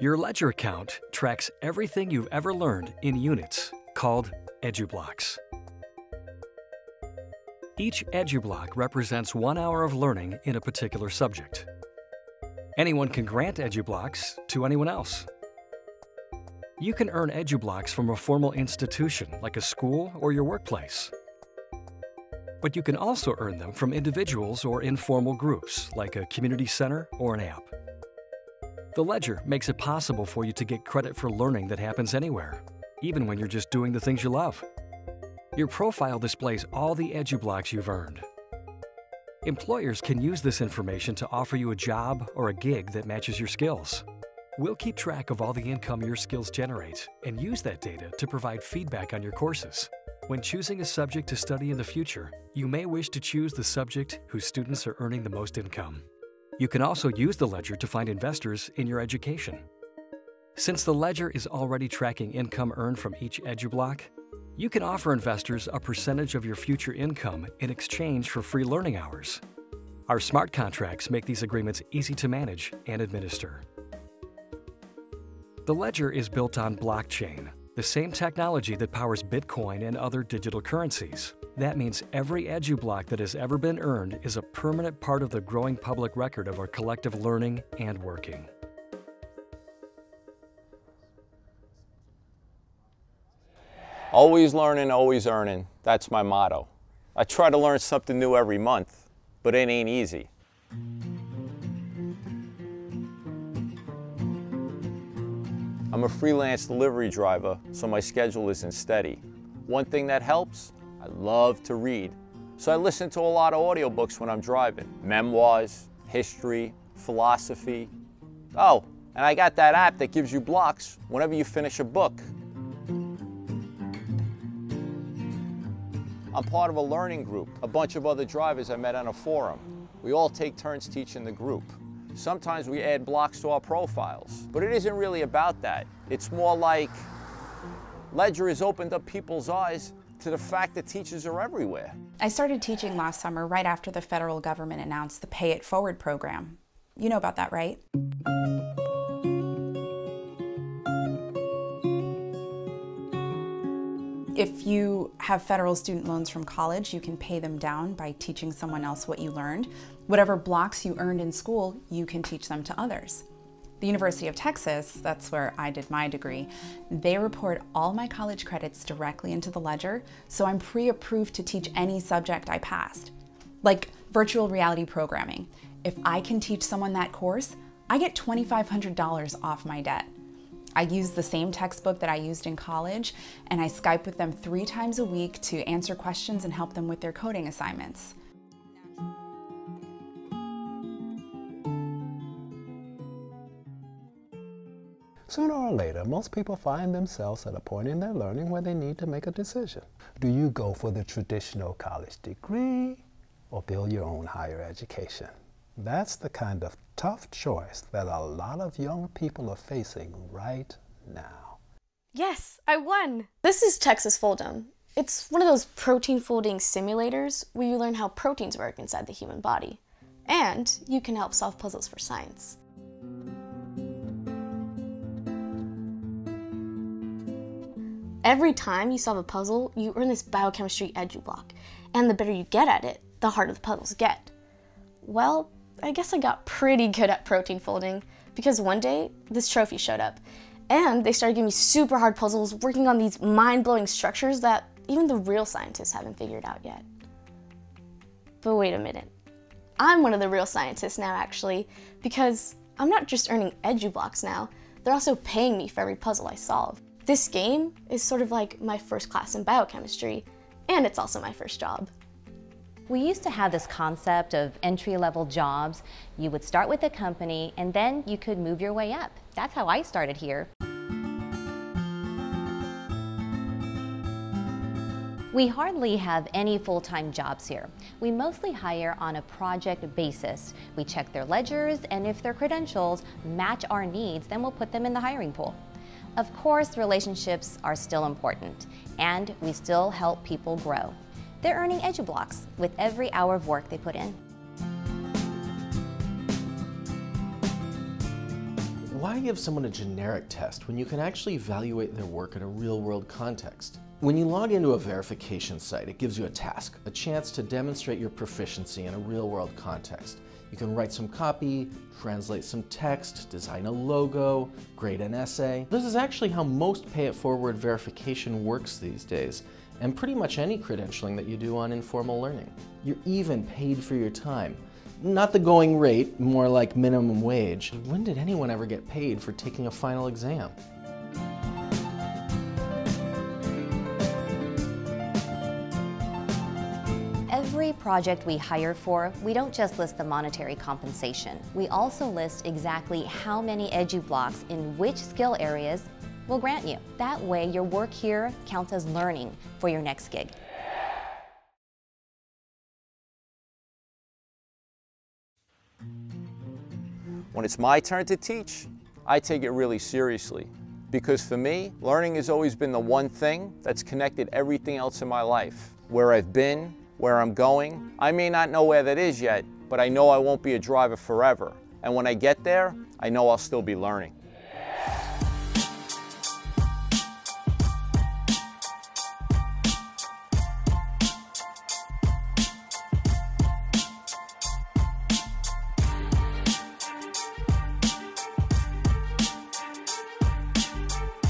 Your ledger account tracks everything you've ever learned in units, called EduBlocks. Each EduBlock represents one hour of learning in a particular subject. Anyone can grant EduBlocks to anyone else. You can earn EduBlocks from a formal institution like a school or your workplace. But you can also earn them from individuals or informal groups like a community center or an app. The Ledger makes it possible for you to get credit for learning that happens anywhere, even when you're just doing the things you love. Your profile displays all the EduBlocks you've earned. Employers can use this information to offer you a job or a gig that matches your skills. We'll keep track of all the income your skills generate and use that data to provide feedback on your courses. When choosing a subject to study in the future, you may wish to choose the subject whose students are earning the most income. You can also use the ledger to find investors in your education. Since the ledger is already tracking income earned from each EduBlock, you can offer investors a percentage of your future income in exchange for free learning hours. Our smart contracts make these agreements easy to manage and administer. The ledger is built on blockchain, the same technology that powers Bitcoin and other digital currencies. That means every EduBlock that has ever been earned is a permanent part of the growing public record of our collective learning and working. Always learning, always earning. That's my motto. I try to learn something new every month, but it ain't easy. I'm a freelance delivery driver, so my schedule isn't steady. One thing that helps, I love to read. So I listen to a lot of audiobooks when I'm driving. Memoirs, history, philosophy. Oh, and I got that app that gives you blocks whenever you finish a book. I'm part of a learning group, a bunch of other drivers I met on a forum. We all take turns teaching the group. Sometimes we add blocks to our profiles, but it isn't really about that. It's more like Ledger has opened up people's eyes to the fact that teachers are everywhere. I started teaching last summer right after the federal government announced the Pay It Forward program. You know about that, right? If you have federal student loans from college, you can pay them down by teaching someone else what you learned. Whatever blocks you earned in school, you can teach them to others. The University of Texas, that's where I did my degree, they report all my college credits directly into the ledger, so I'm pre-approved to teach any subject I passed. Like virtual reality programming. If I can teach someone that course, I get $2,500 off my debt. I use the same textbook that I used in college, and I Skype with them three times a week to answer questions and help them with their coding assignments. Sooner or later, most people find themselves at a point in their learning where they need to make a decision. Do you go for the traditional college degree or build your own higher education? That's the kind of tough choice that a lot of young people are facing right now. Yes, I won! This is Texas Fold'em. It's one of those protein folding simulators where you learn how proteins work inside the human body. And you can help solve puzzles for science. Every time you solve a puzzle, you earn this biochemistry EduBlock, and the better you get at it, the harder the puzzles get. Well, I guess I got pretty good at protein folding because one day this trophy showed up and they started giving me super hard puzzles working on these mind-blowing structures that even the real scientists haven't figured out yet. But wait a minute. I'm one of the real scientists now actually because I'm not just earning EduBlocks now, they're also paying me for every puzzle I solve. This game is sort of like my first class in biochemistry and it's also my first job. We used to have this concept of entry-level jobs. You would start with a company and then you could move your way up. That's how I started here. We hardly have any full-time jobs here. We mostly hire on a project basis. We check their ledgers and if their credentials match our needs, then we'll put them in the hiring pool. Of course, relationships are still important and we still help people grow. They're earning EduBlocks with every hour of work they put in. Why give someone a generic test when you can actually evaluate their work in a real world context? When you log into a verification site, it gives you a task, a chance to demonstrate your proficiency in a real world context. You can write some copy, translate some text, design a logo, grade an essay. This is actually how most pay it forward verification works these days, and pretty much any credentialing that you do on informal learning. You're even paid for your time. Not the going rate, more like minimum wage. When did anyone ever get paid for taking a final exam? Project we hire for, we don't just list the monetary compensation. We also list exactly how many EduBlocks in which skill areas we'll grant you. That way, your work here counts as learning for your next gig. When it's my turn to teach, I take it really seriously. Because for me, learning has always been the one thing that's connected everything else in my life. Where I've been, where I'm going, I may not know where that is yet, but I know I won't be a driver forever. And when I get there, I know I'll still be learning.